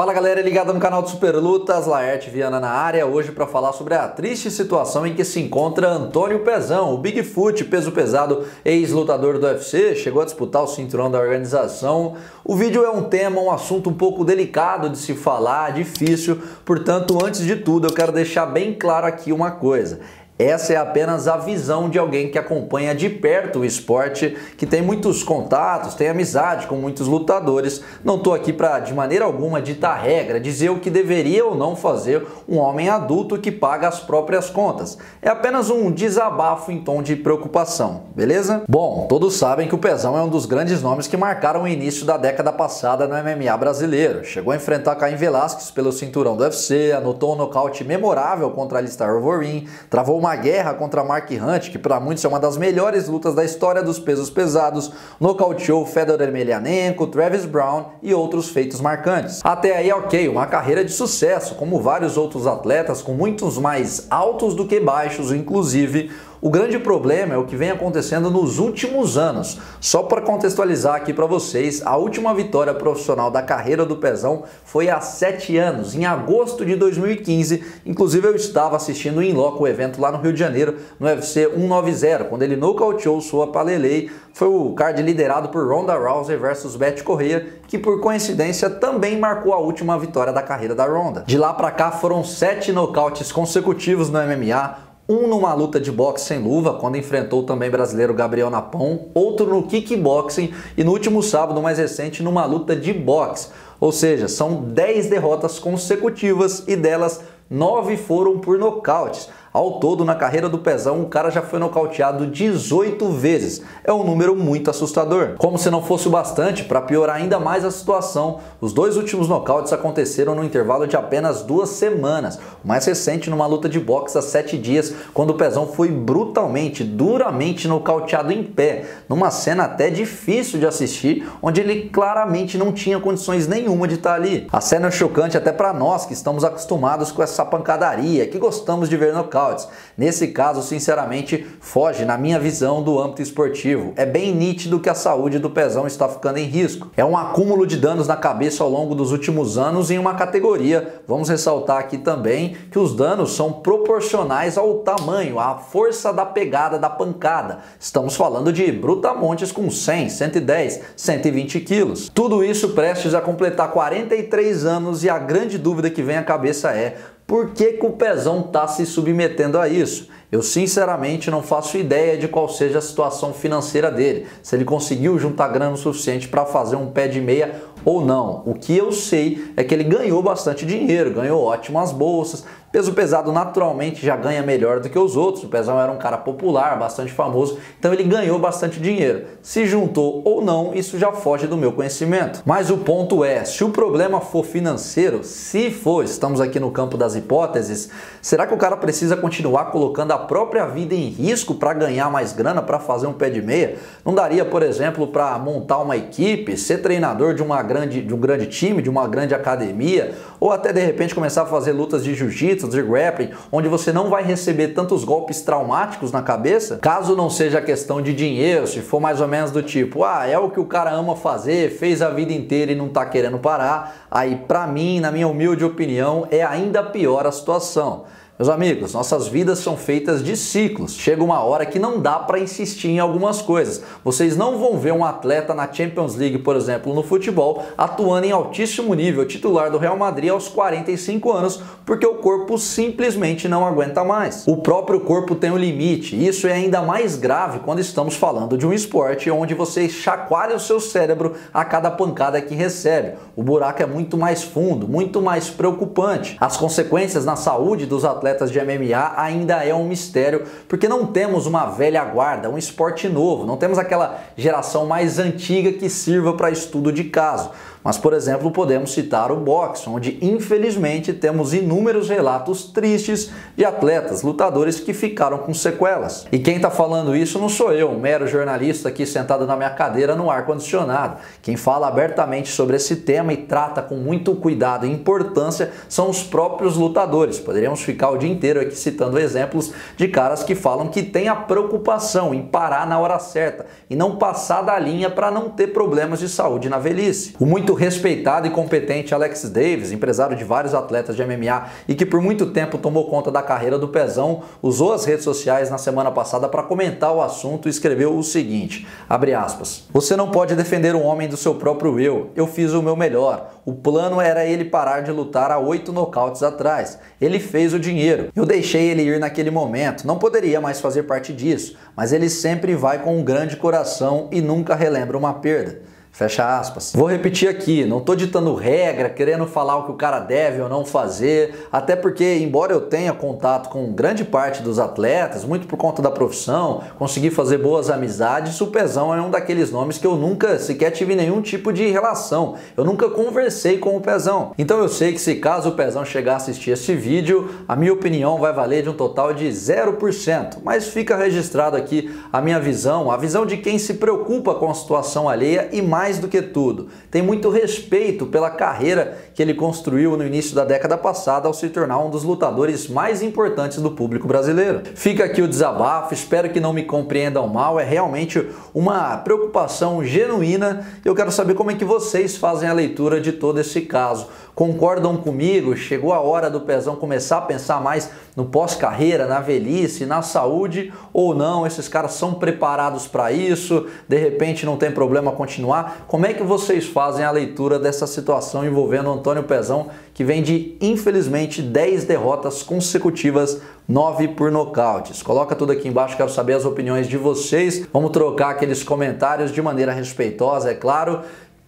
Fala galera ligada no canal do Super Lutas, Laerte Viana na área, hoje para falar sobre a triste situação em que se encontra Antônio Pezão, o Bigfoot, peso pesado, ex-lutador do UFC, chegou a disputar o cinturão da organização. O vídeo é um tema, um assunto um pouco delicado de se falar, difícil, portanto, antes de tudo, eu quero deixar bem claro aqui uma coisa. Essa é apenas a visão de alguém que acompanha de perto o esporte, que tem muitos contatos, tem amizade com muitos lutadores. Não estou aqui para, de maneira alguma, ditar regra, dizer o que deveria ou não fazer um homem adulto que paga as próprias contas. É apenas um desabafo em tom de preocupação, beleza? Bom, todos sabem que o Pezão é um dos grandes nomes que marcaram o início da década passada no MMA brasileiro. Chegou a enfrentar Caim Velasquez pelo cinturão do UFC, anotou um nocaute memorável contra Alistair Overeem, travou uma uma guerra contra Mark Hunt, que para muitos é uma das melhores lutas da história dos pesos pesados, nocauteou Fedor Emelianenko, Travis Brown e outros feitos marcantes. Até aí, ok, uma carreira de sucesso, como vários outros atletas com muitos mais altos do que baixos, inclusive o grande problema é o que vem acontecendo nos últimos anos. Só para contextualizar aqui para vocês, a última vitória profissional da carreira do Pezão foi há 7 anos, em agosto de 2015. Inclusive eu estava assistindo em loco o evento lá no Rio de Janeiro, no UFC 190, quando ele nocauteou sua Palelei. Foi o card liderado por Ronda Rousey versus Beth Correia, que por coincidência também marcou a última vitória da carreira da Ronda. De lá para cá foram sete nocautes consecutivos no MMA, um numa luta de boxe sem luva, quando enfrentou o também brasileiro Gabriel Napão, outro no kickboxing e no último sábado, mais recente, numa luta de boxe. Ou seja, são 10 derrotas consecutivas e delas 9 foram por nocautes. Ao todo, na carreira do Pezão, o cara já foi nocauteado 18 vezes. É um número muito assustador. Como se não fosse o bastante, para piorar ainda mais a situação, os dois últimos nocautes aconteceram no intervalo de apenas duas semanas. O mais recente numa luta de boxe há sete dias, quando o Pezão foi brutalmente, duramente nocauteado em pé, numa cena até difícil de assistir, onde ele claramente não tinha condições nenhuma de estar ali. A cena é chocante até para nós que estamos acostumados com essa pancadaria, que gostamos de ver nocaute nocautes. Nesse caso, sinceramente, foge, na minha visão, do âmbito esportivo. É bem nítido que a saúde do pezão está ficando em risco. É um acúmulo de danos na cabeça ao longo dos últimos anos em uma categoria. Vamos ressaltar aqui também que os danos são proporcionais ao tamanho, à força da pegada da pancada. Estamos falando de brutamontes com 100, 110, 120 quilos. Tudo isso prestes a completar 43 anos e a grande dúvida que vem à cabeça é por que, que o Pezão está se submetendo a isso? Eu sinceramente não faço ideia de qual seja a situação financeira dele, se ele conseguiu juntar grana o suficiente para fazer um pé de meia ou não. O que eu sei é que ele ganhou bastante dinheiro, ganhou ótimas bolsas, Peso pesado naturalmente já ganha melhor do que os outros. O Pezão era um cara popular, bastante famoso, então ele ganhou bastante dinheiro. Se juntou ou não, isso já foge do meu conhecimento. Mas o ponto é, se o problema for financeiro, se for, estamos aqui no campo das hipóteses, será que o cara precisa continuar colocando a própria vida em risco para ganhar mais grana, para fazer um pé de meia? Não daria, por exemplo, para montar uma equipe, ser treinador de uma grande de um grande time, de uma grande academia, ou até de repente começar a fazer lutas de jiu-jitsu de grappling, onde você não vai receber tantos golpes traumáticos na cabeça, caso não seja questão de dinheiro, se for mais ou menos do tipo, ah, é o que o cara ama fazer, fez a vida inteira e não tá querendo parar, aí para mim, na minha humilde opinião, é ainda pior a situação. Meus amigos, nossas vidas são feitas de ciclos. Chega uma hora que não dá para insistir em algumas coisas. Vocês não vão ver um atleta na Champions League, por exemplo, no futebol, atuando em altíssimo nível, titular do Real Madrid aos 45 anos, porque o corpo simplesmente não aguenta mais. O próprio corpo tem um limite. E isso é ainda mais grave quando estamos falando de um esporte onde você chacoalha o seu cérebro a cada pancada que recebe. O buraco é muito mais fundo, muito mais preocupante. As consequências na saúde dos atletas atletas de MMA ainda é um mistério, porque não temos uma velha guarda, um esporte novo, não temos aquela geração mais antiga que sirva para estudo de caso. Mas, por exemplo, podemos citar o boxe, onde infelizmente temos inúmeros relatos tristes de atletas, lutadores que ficaram com sequelas. E quem está falando isso não sou eu, um mero jornalista aqui sentado na minha cadeira no ar-condicionado. Quem fala abertamente sobre esse tema e trata com muito cuidado e importância são os próprios lutadores. Poderíamos ficar o dia inteiro aqui citando exemplos de caras que falam que tem a preocupação em parar na hora certa e não passar da linha para não ter problemas de saúde na velhice. O muito respeitado e competente Alex Davis, empresário de vários atletas de MMA e que por muito tempo tomou conta da carreira do Pezão, usou as redes sociais na semana passada para comentar o assunto e escreveu o seguinte: abre aspas. Você não pode defender um homem do seu próprio eu. Eu fiz o meu melhor. O plano era ele parar de lutar há oito nocautes atrás. Ele fez o dinheiro. Eu deixei ele ir naquele momento. Não poderia mais fazer parte disso, mas ele sempre vai com um grande coração e nunca relembra uma perda. Fecha aspas. Vou repetir aqui, não estou ditando regra, querendo falar o que o cara deve ou não fazer, até porque, embora eu tenha contato com grande parte dos atletas, muito por conta da profissão, consegui fazer boas amizades, o Pezão é um daqueles nomes que eu nunca sequer tive nenhum tipo de relação, eu nunca conversei com o Pezão. Então eu sei que se caso o Pezão chegar a assistir esse vídeo, a minha opinião vai valer de um total de 0%, mas fica registrado aqui a minha visão, a visão de quem se preocupa com a situação alheia e mais mais do que tudo, tem muito respeito pela carreira que ele construiu no início da década passada ao se tornar um dos lutadores mais importantes do público brasileiro. Fica aqui o desabafo, espero que não me compreendam mal, é realmente uma preocupação genuína. Eu quero saber como é que vocês fazem a leitura de todo esse caso. Concordam comigo? Chegou a hora do Pezão começar a pensar mais no pós-carreira, na velhice, na saúde ou não? Esses caras são preparados para isso? De repente não tem problema continuar? Como é que vocês fazem a leitura dessa situação envolvendo Antônio Pezão, que vem de infelizmente 10 derrotas consecutivas, 9 por nocautes? Coloca tudo aqui embaixo, quero saber as opiniões de vocês. Vamos trocar aqueles comentários de maneira respeitosa, é claro.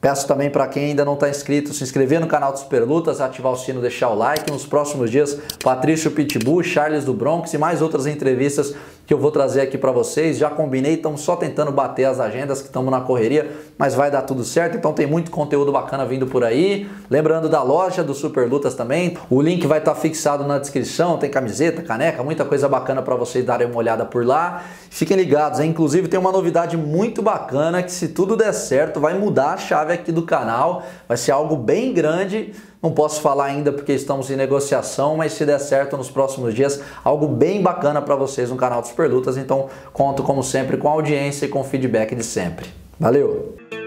Peço também para quem ainda não está inscrito, se inscrever no canal do Super Lutas, ativar o sino, deixar o like. Nos próximos dias, Patrício Pitbull, Charles do Bronx e mais outras entrevistas que eu vou trazer aqui para vocês. Já combinei, estamos só tentando bater as agendas que estamos na correria, mas vai dar tudo certo. Então tem muito conteúdo bacana vindo por aí. Lembrando da loja do Super Lutas também. O link vai estar tá fixado na descrição. Tem camiseta, caneca, muita coisa bacana para vocês darem uma olhada por lá. Fiquem ligados, hein? inclusive tem uma novidade muito bacana que se tudo der certo vai mudar a chave aqui do canal, vai ser algo bem grande. Não posso falar ainda porque estamos em negociação, mas se der certo nos próximos dias, algo bem bacana para vocês no canal do Super Lutas. Então, conto como sempre com a audiência e com o feedback de sempre. Valeu!